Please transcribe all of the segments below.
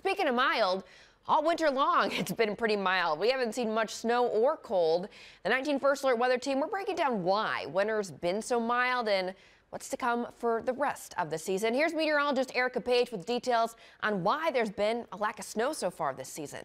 Speaking of mild, all winter long, it's been pretty mild. We haven't seen much snow or cold. The 19 First Alert Weather Team, we're breaking down why winter's been so mild and what's to come for the rest of the season. Here's meteorologist Erika Page with details on why there's been a lack of snow so far this season.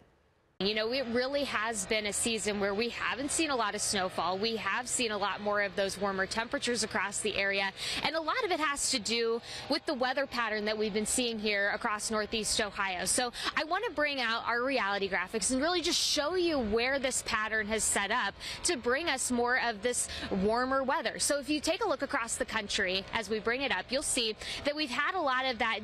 You know, it really has been a season where we haven't seen a lot of snowfall. We have seen a lot more of those warmer temperatures across the area. And a lot of it has to do with the weather pattern that we've been seeing here across northeast Ohio. So I want to bring out our reality graphics and really just show you where this pattern has set up to bring us more of this warmer weather. So if you take a look across the country as we bring it up, you'll see that we've had a lot of that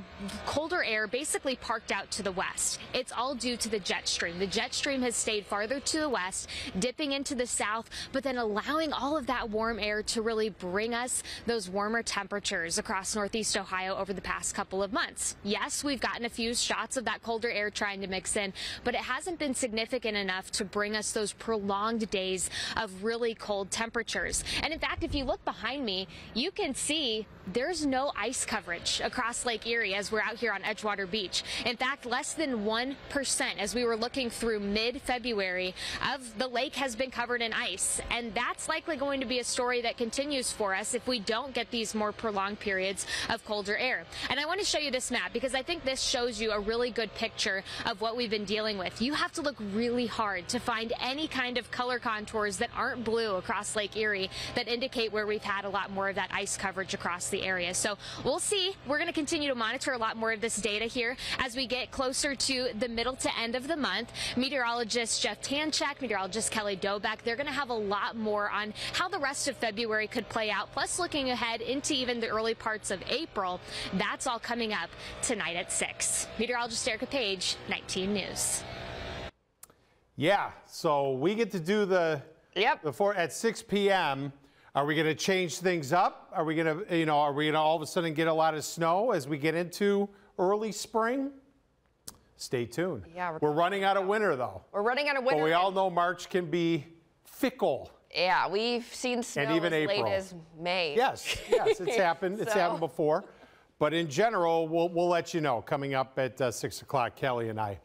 colder air basically parked out to the west. It's all due to the jet stream. The jet jet stream has stayed farther to the west, dipping into the south, but then allowing all of that warm air to really bring us those warmer temperatures across northeast Ohio over the past couple of months. Yes, we've gotten a few shots of that colder air trying to mix in, but it hasn't been significant enough to bring us those prolonged days of really cold temperatures. And in fact, if you look behind me, you can see there's no ice coverage across Lake Erie as we're out here on Edgewater Beach. In fact, less than 1% as we were looking through through mid-February of the lake has been covered in ice. And that's likely going to be a story that continues for us if we don't get these more prolonged periods of colder air. And I want to show you this map because I think this shows you a really good picture of what we've been dealing with. You have to look really hard to find any kind of color contours that aren't blue across Lake Erie that indicate where we've had a lot more of that ice coverage across the area. So we'll see. We're going to continue to monitor a lot more of this data here as we get closer to the middle to end of the month. Meteorologist Jeff Tanchak, meteorologist Kelly Dobeck, they're going to have a lot more on how the rest of February could play out, plus looking ahead into even the early parts of April. That's all coming up tonight at 6. Meteorologist Erika Page, 19 News. Yeah, so we get to do the yep before at 6 p.m. Are we going to change things up? Are we going to, you know, are we going to all of a sudden get a lot of snow as we get into early spring? Stay tuned. Yeah, we're, we're running out of winter, though. We're running out of winter. But we all know March can be fickle. Yeah, we've seen snow and even as April. late as May. Yes, yes, it's happened. so. It's happened before. But in general, we'll, we'll let you know coming up at uh, 6 o'clock, Kelly and I.